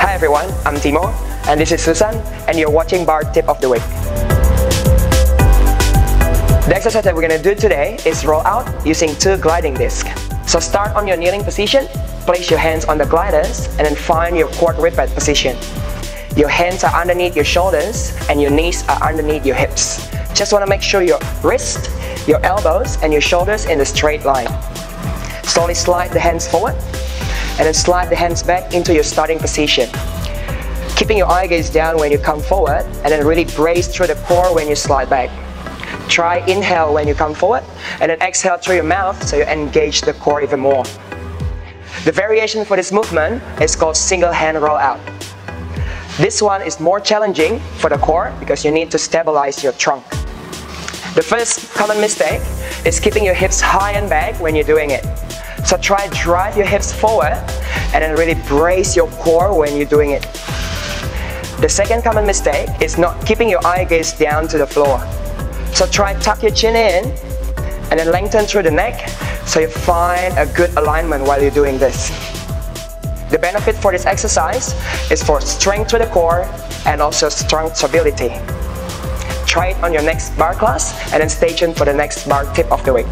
Hi everyone, I'm Timo, and this is Susan, and you're watching Barre Tip of the Week. The exercise that we're gonna do today is roll out using two gliding discs. So start on your kneeling position, place your hands on the gliders, and then find your quadruped position. Your hands are underneath your shoulders, and your knees are underneath your hips. Just wanna make sure your wrist, your elbows, and your shoulders in a straight line. Slowly slide the hands forward, and then slide the hands back into your starting position. Keeping your eye gaze down when you come forward and then really brace through the core when you slide back. Try inhale when you come forward and then exhale through your mouth so you engage the core even more. The variation for this movement is called single hand roll out. This one is more challenging for the core because you need to stabilize your trunk. The first common mistake is keeping your hips high and back when you're doing it. So try drive your hips forward and then really brace your core when you're doing it. The second common mistake is not keeping your eye gaze down to the floor. So try tuck your chin in and then lengthen through the neck so you find a good alignment while you're doing this. The benefit for this exercise is for strength to the core and also strong stability. Try it on your next barre class and then stay tuned for the next barre tip of the week.